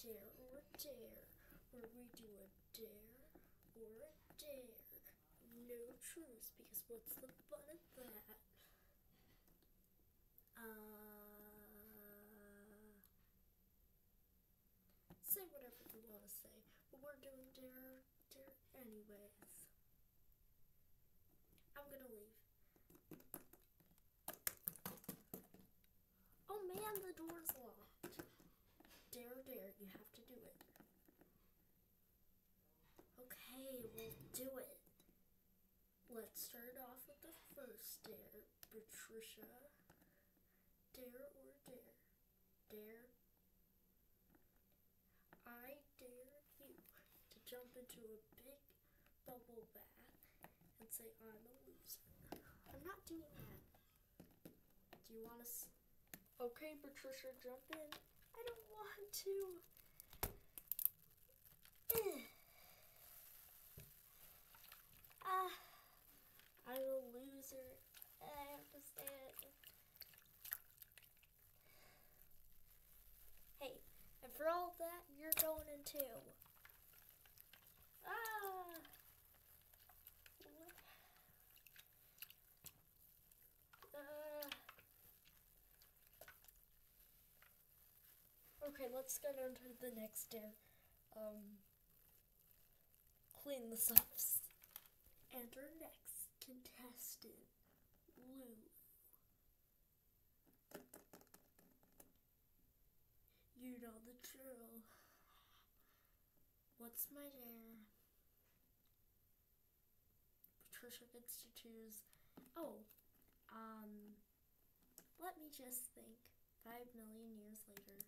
dare or dare, where we do a dare or a dare. No truce, because what's the fun of that? Uh, say whatever you want to say, but we're doing dare, dare anyways. I'm gonna leave. Oh man, the door's locked. Dare, dare, you have to do it. Okay, we'll do it. Let's start off with the first dare. Patricia, dare or dare? Dare. I dare you to jump into a big bubble bath and say I'm a loser. I'm not doing that. Do you want to? Okay, Patricia, jump in. I don't want to. Ah, I'm a loser. I have to say it. Hey, and for all that, you're going in too. Ah. Uh. Okay, let's get on to the next dare. Um, clean the softs. And our next You the drill. What's my dare? Patricia gets to choose. Oh, um, let me just think. Five million years later.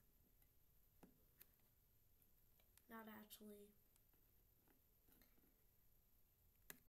Not actually.